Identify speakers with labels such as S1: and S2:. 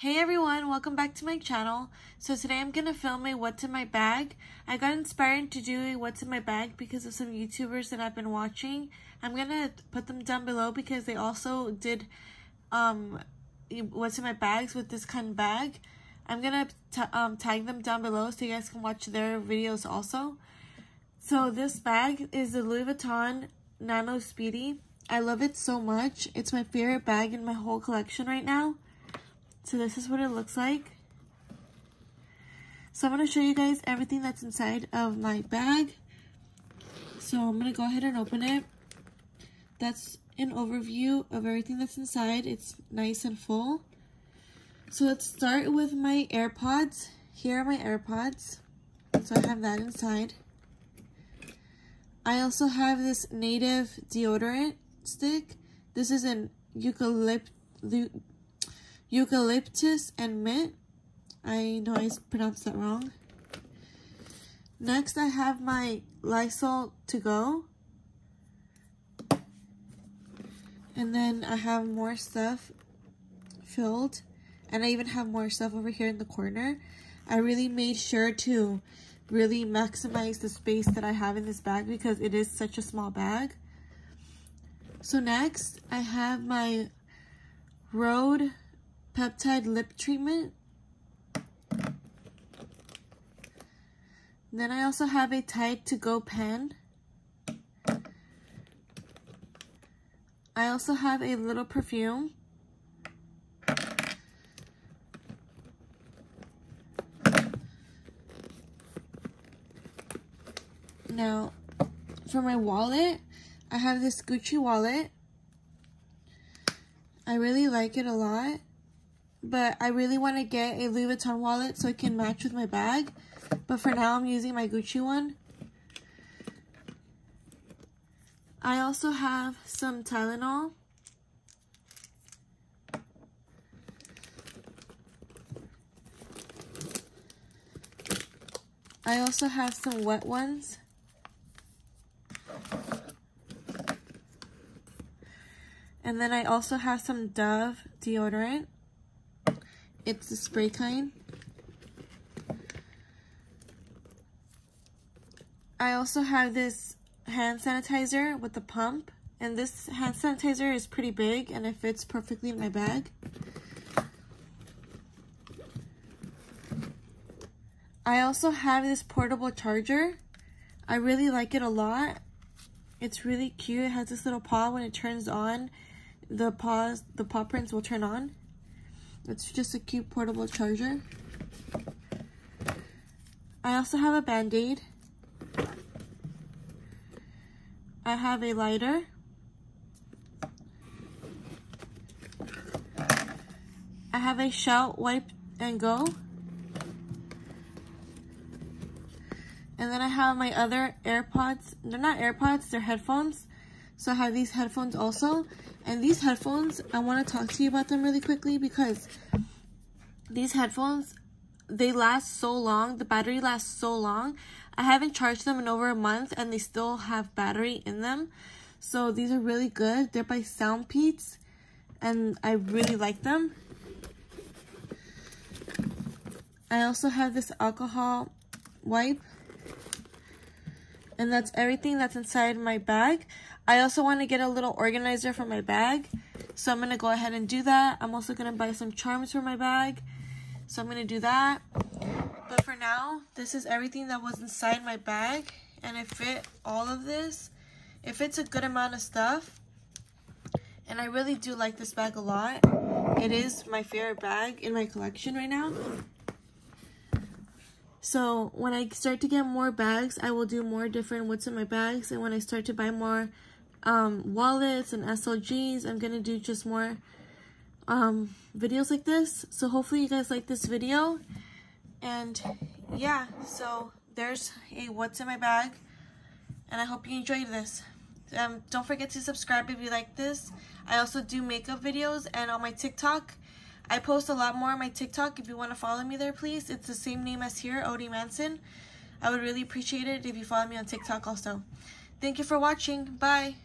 S1: Hey everyone, welcome back to my channel. So today I'm going to film a what's in my bag. I got inspired to do a what's in my bag because of some YouTubers that I've been watching. I'm going to put them down below because they also did um, what's in my bags with this kind of bag. I'm going to um, tag them down below so you guys can watch their videos also. So this bag is the Louis Vuitton Nano Speedy. I love it so much. It's my favorite bag in my whole collection right now. So this is what it looks like. So I'm going to show you guys everything that's inside of my bag. So I'm going to go ahead and open it. That's an overview of everything that's inside. It's nice and full. So let's start with my AirPods. Here are my AirPods. So I have that inside. I also have this native deodorant stick. This is an eucalypt eucalyptus and mint. I know I pronounced that wrong. Next, I have my Lysol to go. And then I have more stuff filled. And I even have more stuff over here in the corner. I really made sure to really maximize the space that I have in this bag because it is such a small bag. So next, I have my Rhode peptide lip treatment. Then I also have a Tide to Go pen. I also have a little perfume. Now, for my wallet, I have this Gucci wallet. I really like it a lot but I really want to get a Louis Vuitton wallet so it can match with my bag. But for now, I'm using my Gucci one. I also have some Tylenol. I also have some wet ones. And then I also have some Dove deodorant. It's the spray kind. I also have this hand sanitizer with the pump. And this hand sanitizer is pretty big and it fits perfectly in my bag. I also have this portable charger. I really like it a lot. It's really cute. It has this little paw. When it turns on, the paws, the paw prints will turn on. It's just a cute portable charger. I also have a band-aid. I have a lighter. I have a shout wipe and go. And then I have my other AirPods. They're not AirPods, they're headphones. So I have these headphones also. And these headphones, I want to talk to you about them really quickly because these headphones, they last so long. The battery lasts so long. I haven't charged them in over a month and they still have battery in them. So these are really good. They're by Soundpeats and I really like them. I also have this alcohol wipe and that's everything that's inside my bag. I also want to get a little organizer for my bag. So I'm going to go ahead and do that. I'm also going to buy some charms for my bag. So I'm going to do that. But for now, this is everything that was inside my bag. And it fit all of this. It fits a good amount of stuff. And I really do like this bag a lot. It is my favorite bag in my collection right now. So when I start to get more bags, I will do more different what's in my bags. And when I start to buy more um, wallets and SLGs, I'm going to do just more um, videos like this. So hopefully you guys like this video. And yeah, so there's a what's in my bag. And I hope you enjoyed this. Um, don't forget to subscribe if you like this. I also do makeup videos and on my TikTok, I post a lot more on my TikTok. If you want to follow me there, please. It's the same name as here, Ody Manson. I would really appreciate it if you follow me on TikTok also. Thank you for watching. Bye.